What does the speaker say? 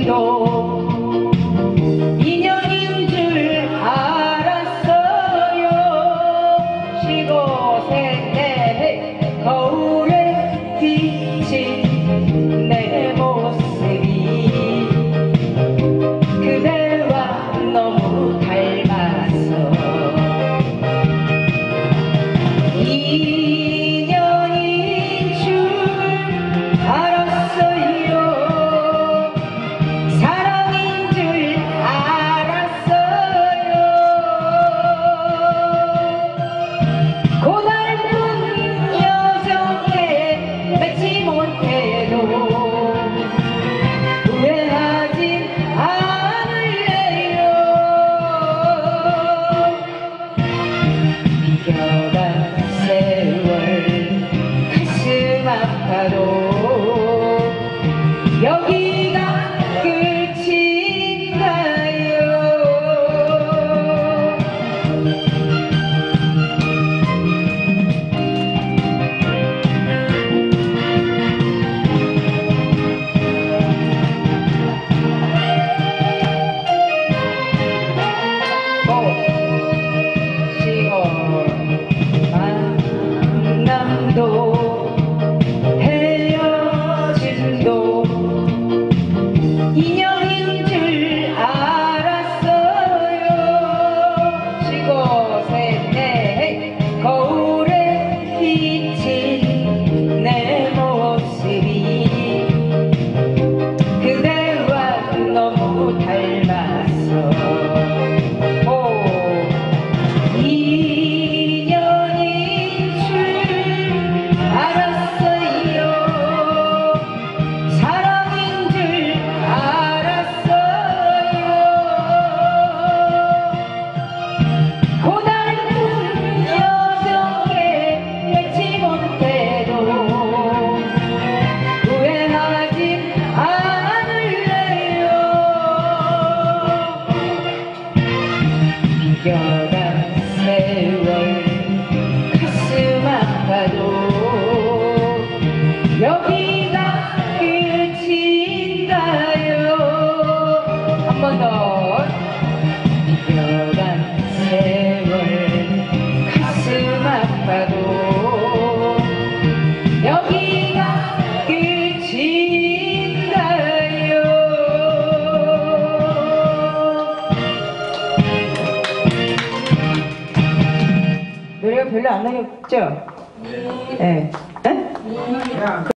그대도 인형인 줄 알았어요. 시고생 너무 닮았어. 고달픈 여정에 맺지 못해도 후회하진 않을래요. 비겨간 세월. 가슴 아파도 여기가 끝인가요 한 번 더 이겨간 세월 가슴 아파도 여기가 끝인가요 노래가 별로 안 나겠죠? 네. 네. Yeah.